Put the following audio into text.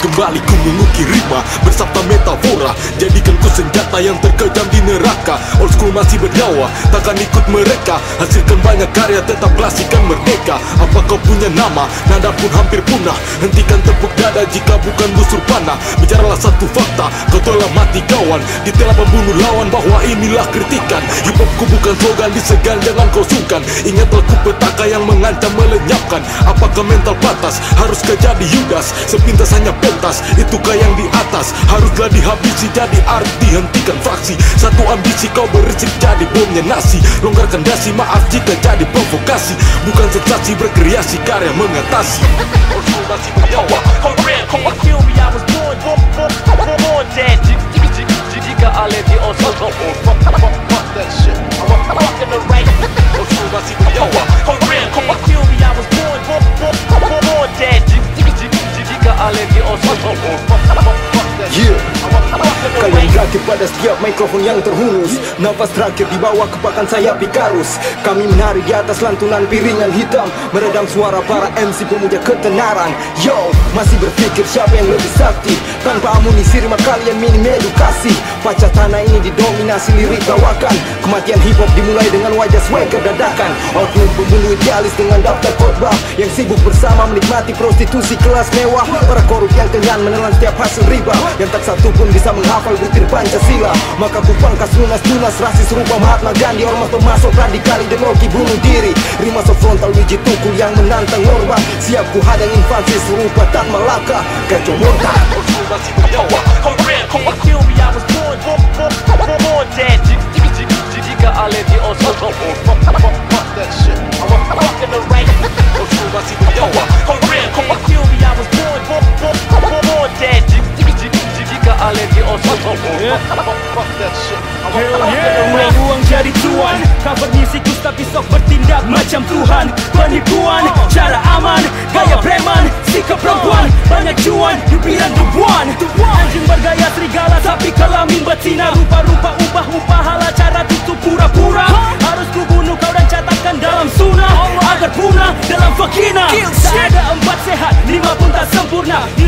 Kembali ku mengukir rima Bersabda metafora. Jadikan ku senjata yang terkejam di neraka. Old school masih bernyawa Takkan ikut mereka. Hasilkan banyak karya Tetap klasikan merdeka. Apa kau punya nama? Nada pun hampir punah. Hentikan tepuk dada Jika bukan busur panah. Bicaralah satu fakta Kau telah mati kawan. Ditelah membunuh lawan Bahwa inilah kritikan. Hip hopku bukan slogan Disegan jangan kau sungkan Ingatlah ku petaka yang mengancam melenyapkan. Apakah mental patas Haruskah jadi Yudas? Sepintas hanya pentas Itukah yang di atas Haruslah dihabisi jadi arti Hentikan faksi Satu ambisi kau berisik jadi bomnya nasi Longgarkan dasi maaf jika jadi provokasi Bukan sensasi berkreasi karya mengatasi masih bernyawa Hold real, can't kill me, I was born, born, born, born, born dead J- j- j- j- Kalian berakhir pada setiap mikrofon yang terhunus. Nafas terakhir di bawah kepakan sayap Ikarus Kami menari di atas lantunan piringan hitam. Meredam suara para MC pemuja ketenaran. Yo, masih berpikir siapa yang lebih sakti. Tanpa amunisi rima kalian minim edukasi. Paca tanah ini didominasi lirik bawakan. Kematian hip hop dimulai dengan wajah swagger dadakan. Oknum pembunuh idealis dengan daftar khotbah. Yang sibuk bersama menikmati prostitusi kelas mewah. Para korup yang kenyang menelan setiap hasil riba. Yang tak satu pun bisa menghafal butir Pancasila. Maka ku pangkas lunas-lunas rasis serupa Mahatma Gandhi. Ormas pemasok radikal ideologi bunuh diri. Rima frontal biji tukul yang menantang norma Siap ku hadang invasi serupa Tan Malaka. Kacau masih bernyawa shit I'm Uang uang jadi tuan Cover musikus tapi sok bertindak macam Tuhan. Penipuan, cara aman Gaya preman, sikap perempuan Banyak cuan, you bilang the one Anjing bergaya serigala Tapi kelamin betina. Rupa-rupa ubah-ubah hala cara tutup pura-pura. Harus ku bunuh kau dan catatkan dalam sunnah. Agar punah dalam fakina. Ada empat sehat, lima pun tak sempurna